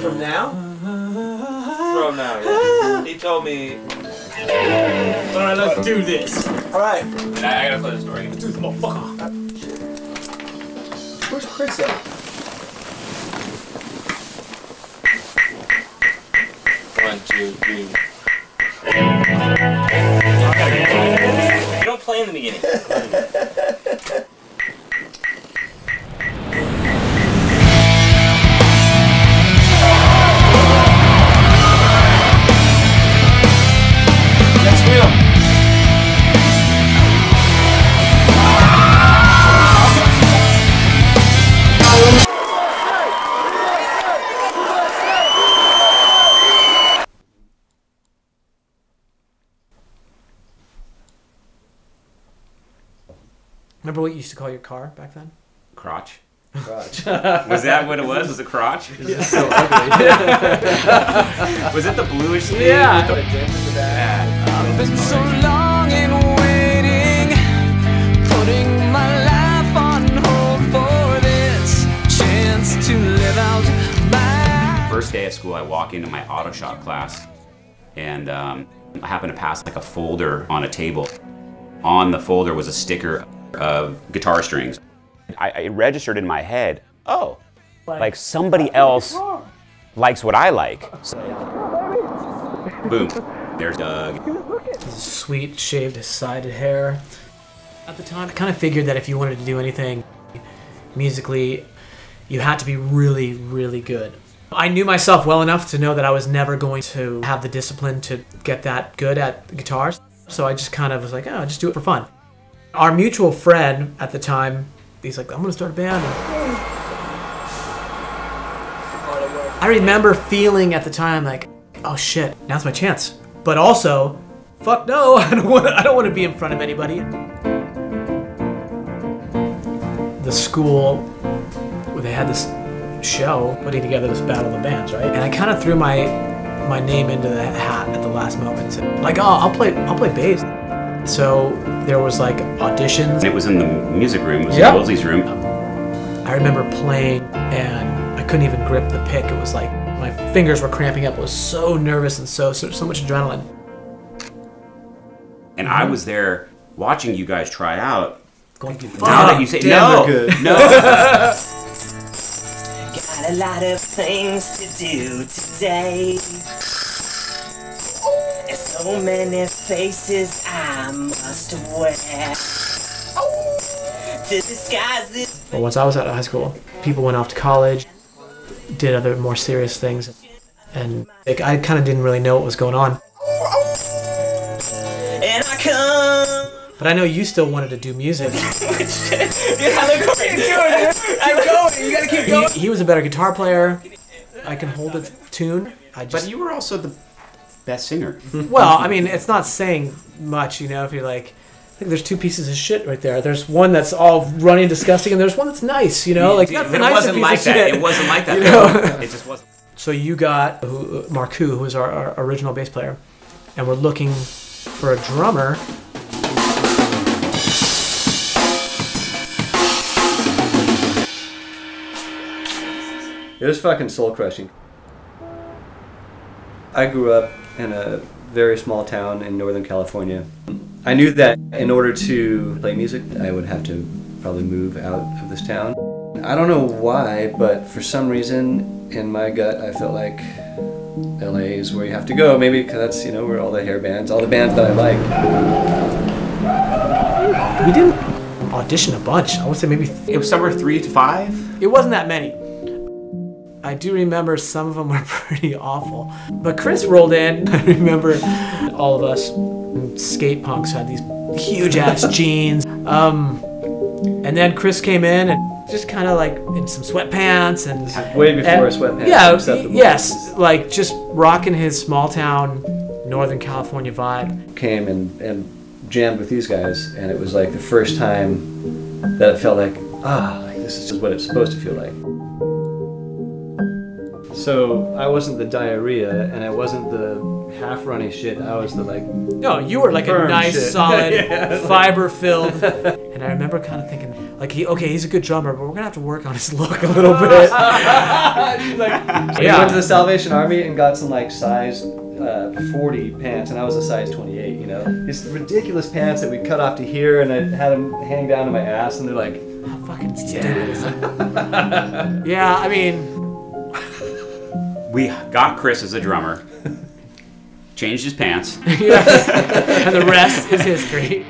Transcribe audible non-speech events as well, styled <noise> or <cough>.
From now? From now, yeah. <laughs> He told me. Alright, let's do this. Alright. I, I gotta play the story. Let's do this, motherfucker. Where's Chris at? One, two, three. You don't play in the beginning. <laughs> Remember what you used to call your car back then? Crotch. Crotch. <laughs> Was that what it was? Was it crotch? so <laughs> ugly. <laughs> Was it the bluish thing? Yeah. with the- Yeah. Been so long in waiting, putting my life on hold for this chance to live out my. First day of school, I walk into my auto shop class, and um, I happen to pass like a folder on a table. On the folder was a sticker of guitar strings. I, I registered in my head, oh, like somebody else likes what I like. So, boom, there's Doug. Sweet shaved sided hair. At the time, I kind of figured that if you wanted to do anything musically, you had to be really, really good. I knew myself well enough to know that I was never going to have the discipline to get that good at guitars. So I just kind of was like, oh, I just do it for fun. Our mutual friend at the time, he's like, I'm going to start a band. I remember feeling at the time like, oh shit, now's my chance. But also, fuck no, <laughs> I don't want to, I don't want to be in front of anybody. The school, where they had this show putting together this battle of the bands, right? And I kind of threw my my name into the hat at the last moment. Like, oh, I'll play I'll play bass. So there was like auditions. It was in the music room, it was Yeah. in Woolsey's room. I remember playing and I couldn't even grip the pick. It was like my fingers were cramping up. I was so nervous and so so, so much adrenaline. And I was there watching you guys try out. Going Now that you say damn, no, good. no, <laughs> Got a lot of things to do today. And so many faces I must wear. To disguise it. But once I was out of high school, people went off to college, did other more serious things, and like, I kind of didn't really know what was going on. And I come. But I know you still wanted to do music. <laughs> I'm going. You gotta keep he, he was a better guitar player. I can hold a tune. I but you were also the best singer. <laughs> well, I mean, it's not saying much, you know. If you're like, look, there's two pieces of shit right there. There's one that's all runny and disgusting, and there's one that's nice, you know. Like it, that's a it nicer wasn't piece like of that. shit. It wasn't like that. <laughs> You know? It just wasn't. So you got who, Markku, who was our, our original bass player, and we're looking for a drummer. It was fucking soul crushing. I grew up in a very small town in Northern California. I knew that in order to play music, I would have to probably move out of this town. I don't know why, but for some reason in my gut, I felt like LA is where you have to go. Maybe because that's, you know, where all the hair bands, all the bands that I like. We didn't audition a bunch. I would say maybe It was somewhere three to five. it wasn't that many. I do remember some of them were <laughs> pretty awful. But Chris rolled in. <laughs> I remember all of us skate punks had these huge ass <laughs> jeans. Um, and then Chris came in and just kind of like in some sweatpants and Way before and- sweatpants Yeah, acceptable. yes, like just rocking his small town Northern California vibe. Came and, and jammed with these guys, and it was like the first time that it felt like, ah, like this is just what it's supposed to feel like. So I wasn't the diarrhea, and I wasn't the half runny shit. I was the like, No, you were like a nice, shit. <laughs> solid, Yeah, like- fiber-filled. <laughs> and I remember kind of thinking, like, he okay, he's a good drummer, but we're gonna have to work on his look a little bit. <laughs> I Yeah. went to the Salvation Army and got some like size uh, 40 pants, and I was a size 28. You know, these ridiculous pants that we cut off to here, and I had them hang down to my ass, and they're like, How fucking stupid is that? yeah, I mean, We got Chris as a drummer, changed his pants. <laughs> <laughs> and the rest is history.